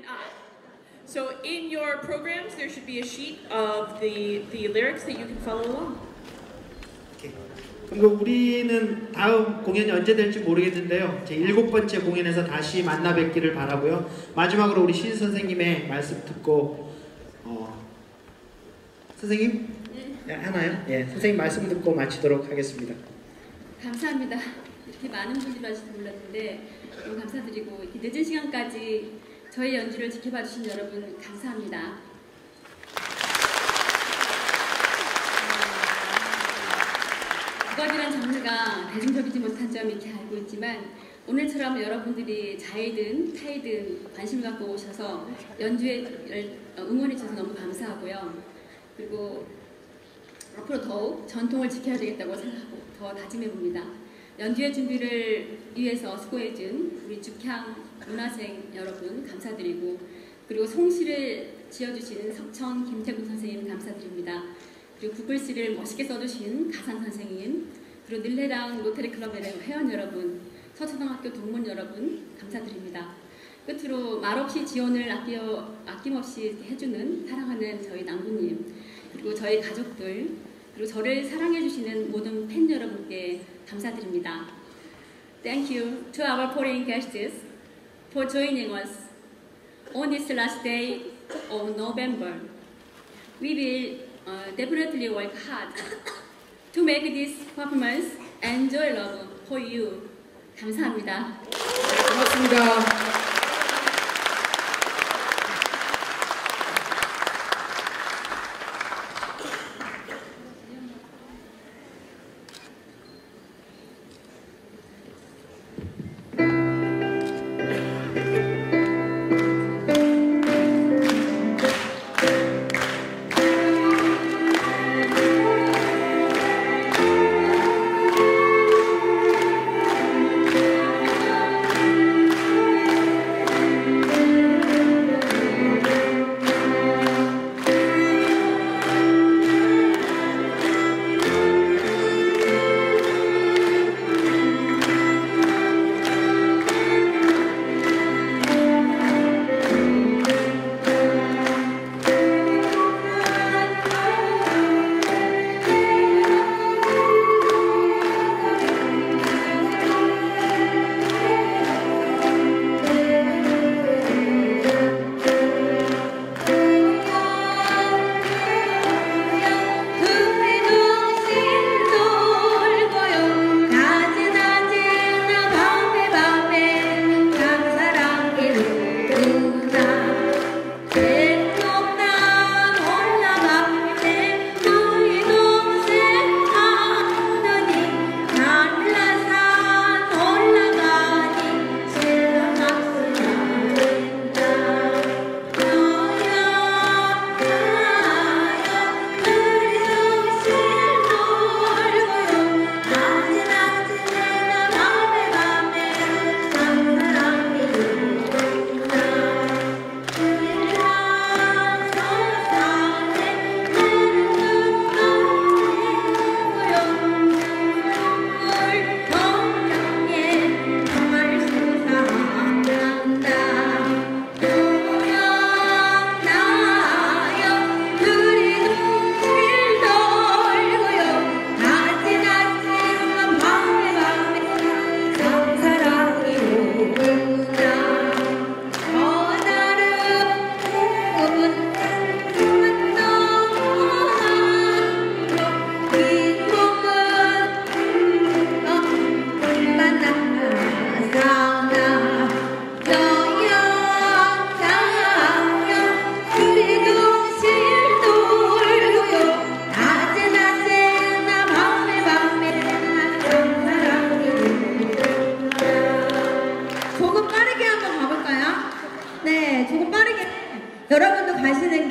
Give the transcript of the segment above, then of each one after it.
and I. So in your programs, there should be a sheet of the, the lyrics that you can follow along. 오케이. 그럼 우리는 다음 공연이 언제 될지 모르겠는데요. 제 일곱 번째 공연에서 다시 만나 뵙기를 바라고요. 마지막으로 우리 신 선생님의 말씀 듣고 어, 선생님 네, 하나요? 예, 선생님 말씀 듣고 마치도록 하겠습니다. 감사합니다. 이렇게 많은 분들이 와주실지 몰랐는데 너무 감사드리고 이렇게 늦은 시간까지 저희 연주를 지켜봐 주신 여러분 감사합니다. 국악이란 장르가 대중적이지 못한 점 이렇게 알고 있지만 오늘처럼 여러분들이 자이든 타이든 관심을 갖고 오셔서 연주에 열- 어, 응원해 주셔서 너무 감사하고요. 그리고 앞으로 더욱 전통을 지켜야 되겠다고 생각하고 더 다짐해 봅니다. 연주회 준비를 위해서 수고해준 우리 죽향 문화생 여러분 감사드리고 그리고 송시를 지어주신 석천 김태국 선생님 감사드립니다. 그리고 구글씨를 멋있게 써주신 가상 선생님 그리고 늘레랑 로테리 클럽의 회원 여러분 서초등학교 동문 여러분 감사드립니다. 끝으로 말없이 지원을 아껴, 아낌없이 해주는 사랑하는 저희 남부님 그리고 저희 가족들 그리고 저를 사랑해주시는 모든 팬 여러분께 감사드립니다. Thank you to our foreign guests for joining us on this last day of November. We will uh, definitely work hard to make this performance enjoyable for you. 감사합니다. 고맙습니다.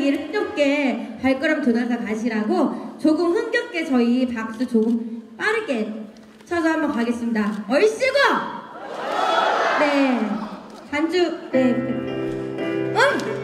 길 흥겹게 발걸음 돋아서 가시라고 조금 흥겹게 저희 박수 조금 빠르게 쳐서 한번 가겠습니다. 얼씨구! 네. 반주, 네. 응!